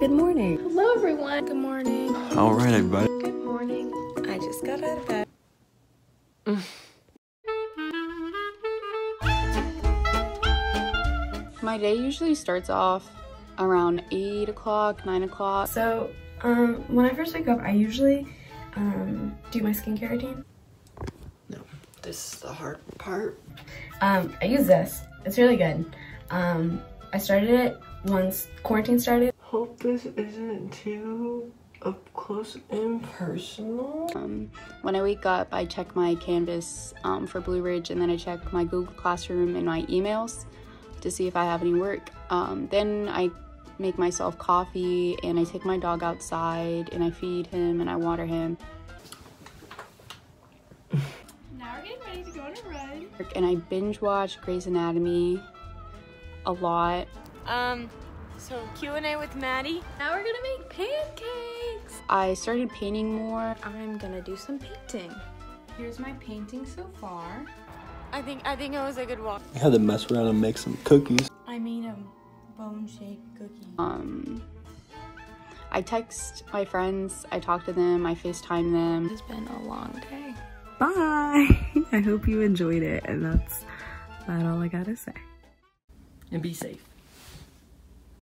Good morning. Hello, everyone. Good morning. All right, everybody. Good morning. I just got out of bed. My day usually starts off around 8 o'clock, 9 o'clock. So, um, when I first wake up, I usually um, do my skincare routine. No, this is the hard part. Um, I use this. It's really good. Um, I started it once quarantine started. Hope this isn't too up close and personal. Um, when I wake up, I check my Canvas um, for Blue Ridge and then I check my Google Classroom and my emails to see if I have any work. Um, then I make myself coffee and I take my dog outside and I feed him and I water him. Now we're getting ready to go on a run. And I binge watch Grey's Anatomy a lot. Um, so Q&A with Maddie. Now we're gonna make pancakes. I started painting more. I'm gonna do some painting. Here's my painting so far. I think I think it was a good walk. I had to mess around and make some cookies. I made a bone-shaped cookie. Um, I text my friends, I talk to them, I FaceTime them. It's been a long day. Bye. I hope you enjoyed it. And that's about all I gotta say. And be safe.